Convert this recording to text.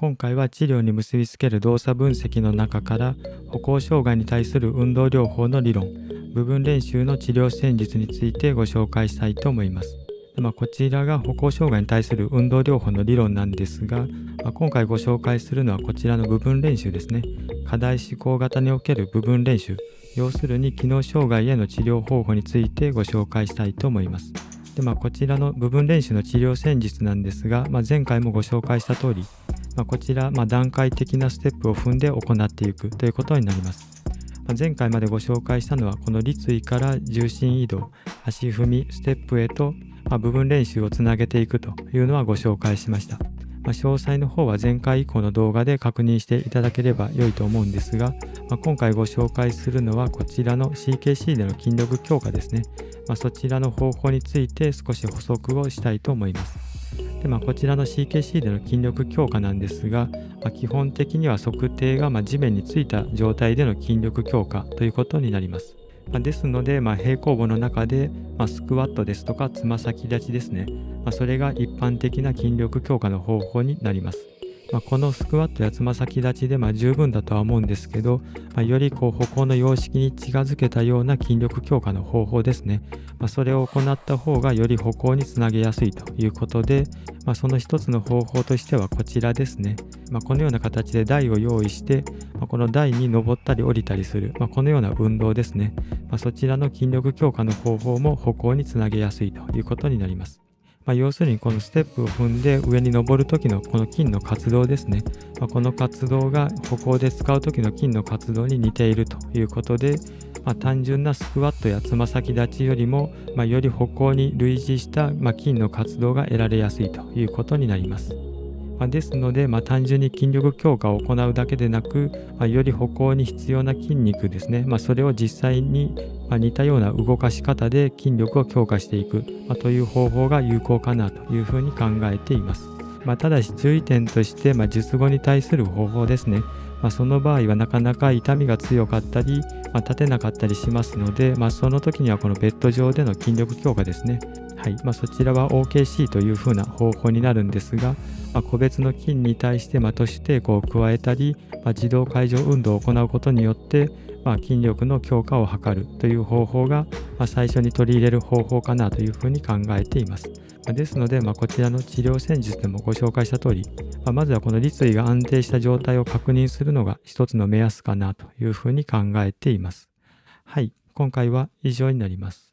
今回は治療に結びつける動作分析の中から歩行障害に対する運動療法の理論部分練習の治療戦術についてご紹介したいと思います。まあ、こちらが歩行障害に対する運動療法の理論なんですが、まあ、今回ご紹介するのはこちらの部分練習ですね。課題思考型における部分練習、要するに機能障害への治療方法についてご紹介したいと思います。でまあ、こちらの部分練習の治療戦術なんですが、まあ、前回もご紹介した通り、まあ、こちら、ま段階的なステップを踏んで行っていくということになります。ま前回までご紹介したのはこの立位から重心移動足踏みステップへとまあ、部分練習をつなげていくというのはご紹介しました。まあ、詳細の方は前回以降の動画で確認していただければ良いと思うんですが、まあ、今回ご紹介するのはこちらの CKC での筋力強化ですね。まあ、そちらの方法について少し補足をしたいと思います。でまあ、こちらの CKC での筋力強化なんですが、まあ、基本的には測定がま地面についた状態での筋力強化ということになります。まあ、ですので、まあ、平行棒の中で、まあ、スクワットですとかつま先立ちですね、まそれが一般的な筋力強化の方法になります。まこのスクワットやつま先立ちでま十分だとは思うんですけど、まよりこう歩行の様式に近づけたような筋力強化の方法ですね、まそれを行った方がより歩行につなげやすいということで、まその一つの方法としてはこちらですね、まこのような形で台を用意して、まこの台に登ったり降りたりする、まこのような運動ですね、まそちらの筋力強化の方法も歩行につなげやすいということになります。まあ、要するにこのステップを踏んで上に登る時のこの筋の活動ですね、まあ、この活動が歩行で使う時の筋の活動に似ているということで、まあ、単純なスクワットやつま先立ちよりも、まより歩行に類似した、ま筋の活動が得られやすいということになります。まですので、ま単純に筋力強化を行うだけでなく、まより歩行に必要な筋肉ですね、まそれを実際にま、似たような動かし方で筋力を強化していく、ま、という方法が有効かなというふうに考えています。ま、ただし注意点として、ま術後に対する方法ですね。まその場合はなかなか痛みが強かったり、ま立てなかったりしますので、まその時にはこのベッド上での筋力強化ですね。はいまあ、そちらは OKC というふうな方法になるんですが、まあ、個別の筋に対してま都市抵抗を加えたり、まあ、自動解除運動を行うことによって、ま、筋力の強化を図るという方法が、ま、最初に取り入れる方法かなというふうに考えています。ま、ですので、ま、こちらの治療戦術でもご紹介した通り、ま、まずはこの立位が安定した状態を確認するのが一つの目安かなというふうに考えています。はい、今回は以上になります。